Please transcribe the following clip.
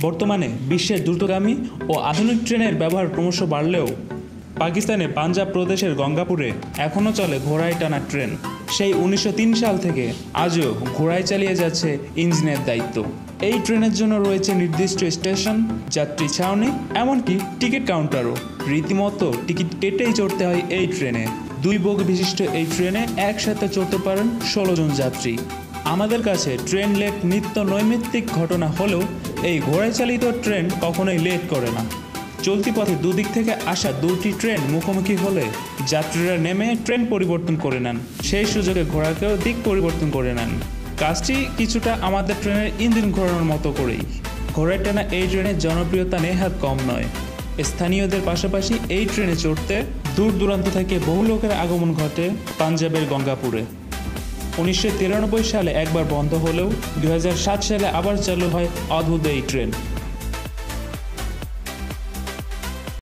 বর্তমানে বিশ্বের দ্রুতগামী ও আধুনিক ট্রেনের ব্যবহার ক্রমশ বাড়লেও পাকিস্তানে পাঞ্জাব প্রদেশের গঙ্গাপুরে এখনও চলে ঘোড়ায় টানা ট্রেন। সেই উনিশশো তিন সাল থেকে আজও ঘোড়ায় চালিয়ে যাচ্ছে ইঞ্জিনের দায়িত্ব। এই ট্রেনের জন্য রয়েছে নির্দিষ্ট স্টেশন, যাত্রী ছাউনি, এমনকি টিকিট কাউন্টারও। রীতিমতো টিকিট কেটেই চড়তে হয় এই ট্রেনে। দুই বগ বিশিষ্ট এই ট্রেনে একসাথে চড়তে পারেন ষোলো জন যাত্রী। আমাদের কাছে ট্রেন লেট নিত্য নৈমিত্তিক ঘটনা হলেও এই ঘোড়ায় চালিত ট্রেন কখনোই লেট করে না। চলতি পথে দুদিক থেকে আসা দুটি ট্রেন মুখোমুখি হলে যাত্রীরা নেমে ট্রেন পরিবর্তন করে নেন। সেই সুযোগে ঘোড়াকেও দিক পরিবর্তন করে নেন। কাজটি কিছুটা আমাদের ট্রেনের ইঞ্জিন ঘোরানোর মতো করেই। ঘোড়ায় টানা এই ট্রেনের জনপ্রিয়তা নেহাত কম নয়। স্থানীয়দের পাশাপাশি এই ট্রেনে চড়তে দূর দূরান্ত থেকে বহু লোকের আগমন ঘটে পাঞ্জাবের গঙ্গাপুরে। উনিশশো তিরানব্বই সালে একবার বন্ধ হলেও দু হাজার সাত সালে আবার চালু হয় অদ্ভুত এই ট্রেন।